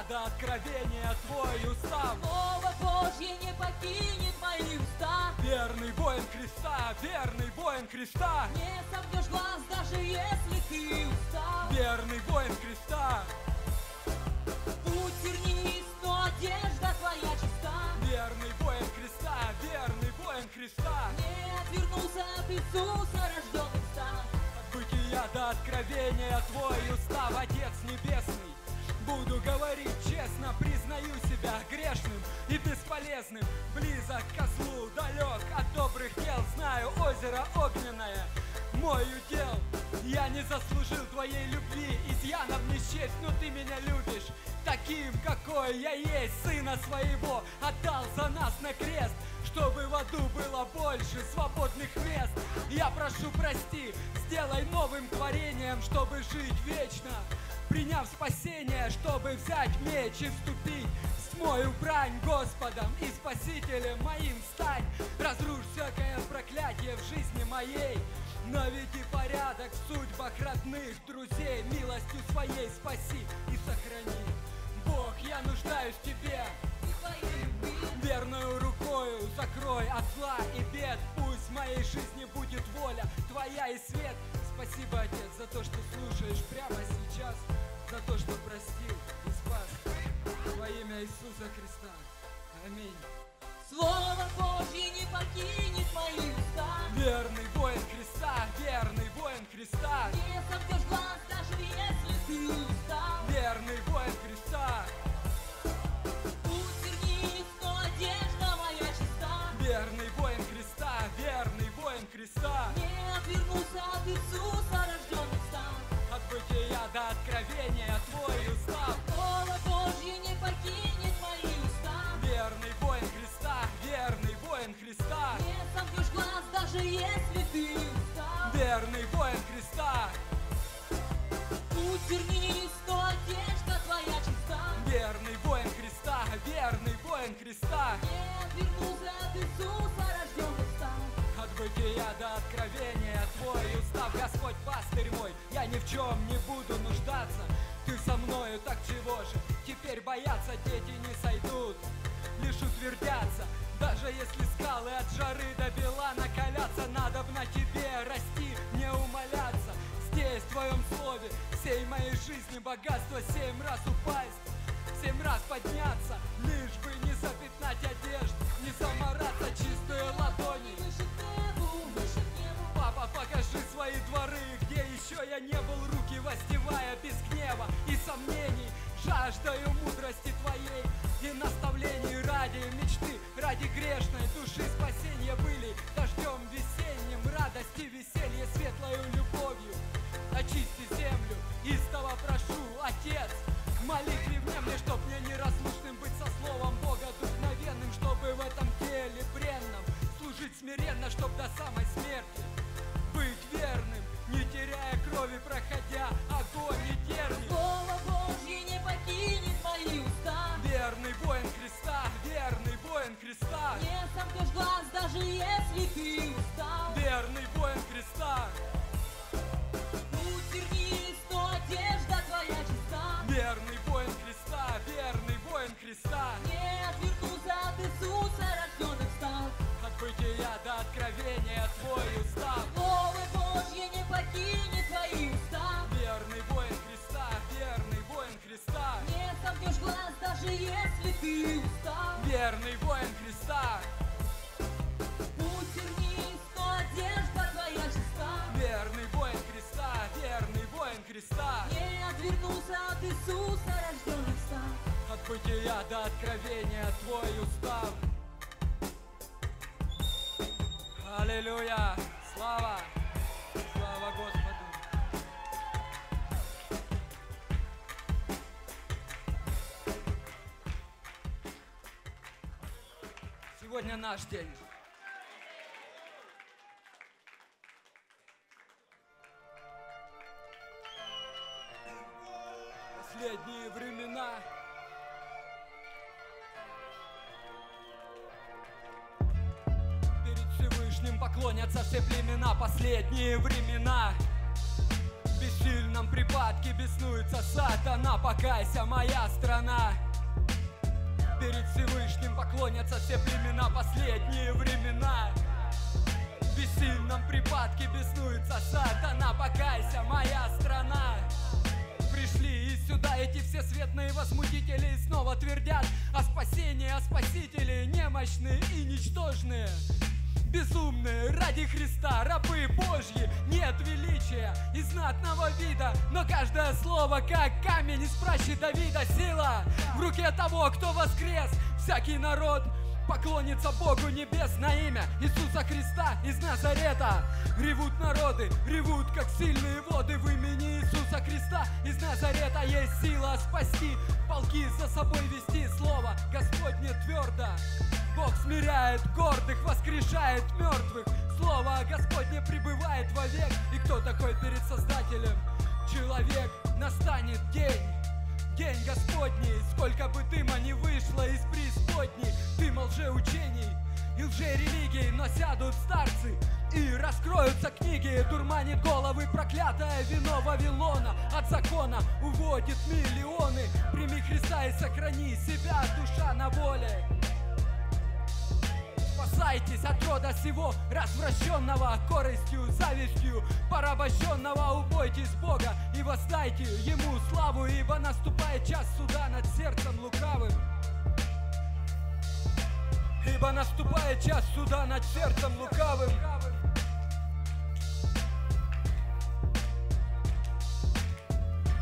откровения твой устав Слово Божье не покинет мои уста. Верный воин креста, верный воин креста. Не сомкнешь глаз, даже если ты устал. Верный воин креста. Путь тернист, но одежда твоя чиста. Верный воин креста, верный воин креста. Не отвернулся от Иисуса, рожденный стал От бытия до откровения твой устав, Отец Небесный Буду говорить честно, признаю себя грешным и бесполезным. Близок к козлу, далек от добрых дел. Знаю озеро огненное, мой удел. Я не заслужил твоей любви, изъянов не счесть, но ты меня любишь Таким, какой я есть, сына своего Отдал за нас на крест чтобы в аду было больше свободных мест. Я прошу прости, сделай новым творением, чтобы жить вечно Приняв спасение, чтобы взять меч и вступить Смою брань Господом и Спасителем моим стань. Разрушь всякое проклятие в жизни моей. Наведи порядок в судьбах родных друзей Милостью своей спаси и сохрани. Бог, я нуждаюсь в Тебе. Верную рукою закрой от зла и бед. Пусть в моей жизни будет воля Твоя и свет Спасибо, Отец, за то, что слушаешь прямо сейчас За то, что простил и спас. Во имя Иисуса Христа. Аминь. Слово Божье не покинет мои уста. Верный воин креста, верный воин креста Не сомкнешь глаз, даже если ты устал. Верный воин От бытия до откровения твой устав Господь пастырь мой, я ни в чем не буду нуждаться. Ты со мною, так чего же? Теперь бояться дети не сойдут. Лишь утвердятся. Даже если скалы от жары до бела накалятся, надо б на тебе расти, не умоляться. Здесь, в твоем слове, всей моей жизни богатство семь раз упасть, семь раз подняться, лишь бы не запятнать одежду, еще я не был, руки воздевая без гнева и сомнений, жаждаю мудрости твоей и наставлений ради мечты, ради грешной души спасения были дождем весенним, радости, веселье, светлою любовью. Очисти землю, истово прошу, Отец, молитве мне, чтоб мне неразлучным быть со словом Бога духновенным, чтобы в этом теле бренном служить смиренно, чтоб до самой смерти Христа, Не отвернулся от Иисуса, рожденных стал. От бытия до откровения твой устав. Слово Божье не покинет твои уста. Верный воин Христа, верный воин Христа, Не сомкнешь глаз, даже если Аллилуйя! Слава! Слава Господу! Сегодня наш день. Последние времена. Поклонятся все племена Последние времена. В бессильном припадке беснуется сатана. Покайся, моя страна. Поклонятся все племена последние времена. В бессильном припадке беснуется сатана. Покайся, моя страна. Пришли и сюда эти все светные возмутители снова твердят. О спасении, о спасителе Немощные и ничтожные Безумные. Ради Христа, рабы Божьи Нет величия и знатного вида. Но каждое слово, как камень из Давида Сила в руке того, кто воскрес. Всякий народ Поклонится Богу небес на имя Иисуса Христа из Назарета. Ревут народы, ревут, как сильные воды В имени Иисуса Христа из Назарета. Есть сила спасти, полки за собой вести. Слово Господне твердо Бог смиряет гордых, воскрешает мертвых. Слово Господне пребывает вовек. И кто такой перед Создателем? Человек, настанет день. День Господний, сколько бы дыма не вышло из преисподней Дыма лжеучений и лжерелигий Но сядут старцы и раскроются книги. Дурманит головы проклятое вино Вавилона. От закона уводит миллионы. Прими Христа и сохрани себя, душа на воле Спасайтесь от рода сего развращенного Корыстью, завистью, порабощенного Убойтесь Бога и воздайте Ему славу Ибо наступает час суда над сердцем лукавым. Ибо наступает час суда над сердцем лукавым.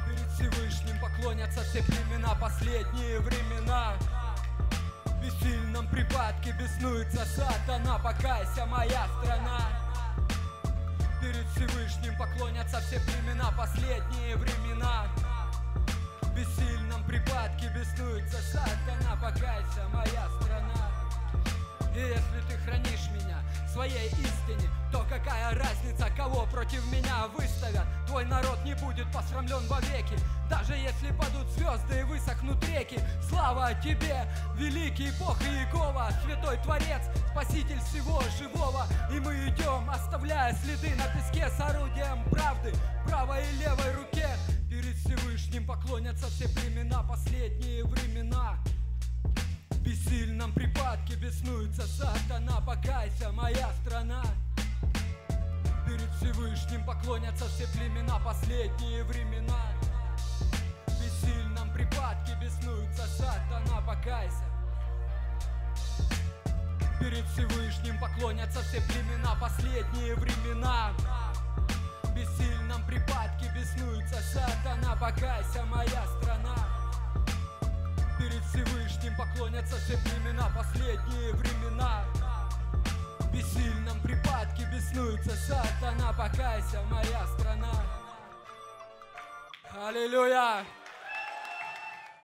Перед Всевышним поклонятся все племена Последние времена в бессильном припадке беснуется сатана. Покайся, моя страна. Перед Всевышним поклонятся все племена. Последние времена. В бессильном припадке беснуется сатана. Покайся, моя страна. И если ты хранишь меня своей истине. То какая разница, кого против меня выставят? Твой народ не будет посрамлен вовеки. Даже если падут звезды и высохнут реки. Слава тебе, великий Бог Иегова Святой Творец, Спаситель всего живого. И мы идем, оставляя следы на песке С орудием правды. Правой и левой руке Перед Всевышним поклонятся все племена Последние времена в бессильном припадке беснуется сатана. Покайся, моя страна. Перед Всевышним поклонятся все племена Последние времена. В бессильном припадке беснуется сатана. Покайся. Перед Всевышним поклонятся все племена Последние времена. В бессильном припадке беснуется сатана. Покайся, моя страна Все племена Последние времена В бессильном припадке беснуется сатана Покайся, моя страна Аллилуйя!